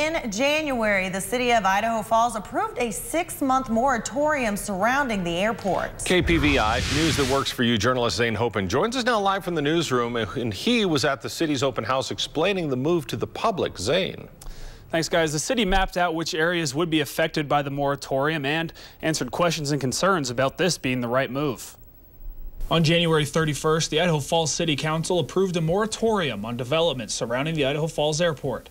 In January, the city of Idaho Falls approved a six-month moratorium surrounding the airport. KPVI News that works for you journalist Zane Hopen joins us now live from the newsroom, and he was at the city's open house explaining the move to the public. Zane. Thanks, guys. The city mapped out which areas would be affected by the moratorium and answered questions and concerns about this being the right move. On January 31st, the Idaho Falls City Council approved a moratorium on development surrounding the Idaho Falls Airport.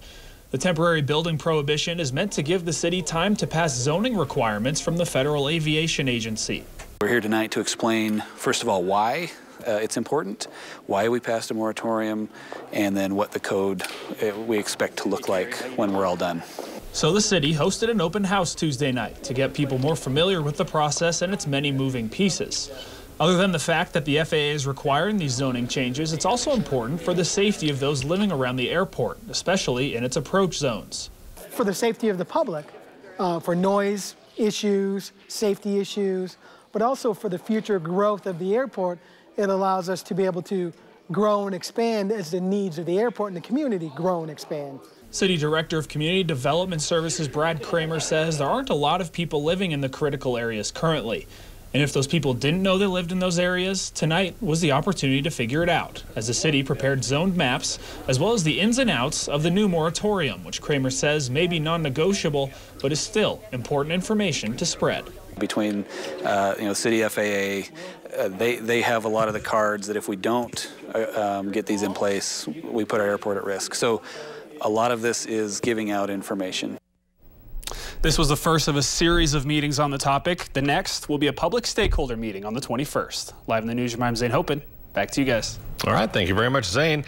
The temporary building prohibition is meant to give the city time to pass zoning requirements from the Federal Aviation Agency. We're here tonight to explain, first of all, why uh, it's important, why we passed a moratorium, and then what the code uh, we expect to look like when we're all done. So the city hosted an open house Tuesday night to get people more familiar with the process and its many moving pieces. Other than the fact that the FAA is requiring these zoning changes, it's also important for the safety of those living around the airport, especially in its approach zones. For the safety of the public, uh, for noise issues, safety issues, but also for the future growth of the airport, it allows us to be able to grow and expand as the needs of the airport and the community grow and expand. City Director of Community Development Services Brad Cramer says there aren't a lot of people living in the critical areas currently. And if those people didn't know they lived in those areas, tonight was the opportunity to figure it out as the city prepared zoned maps as well as the ins and outs of the new moratorium, which Cramer says may be non negotiable but is still important information to spread. Between uh, you know, city FAA, uh, they, they have a lot of the cards that if we don't uh, um, get these in place, we put our airport at risk. So a lot of this is giving out information. This was the first of a series of meetings on the topic. The next will be a public stakeholder meeting on the 21st. Live in the newsroom, I'm Zane Hopen. Back to you guys. All right. Thank you very much, Zane.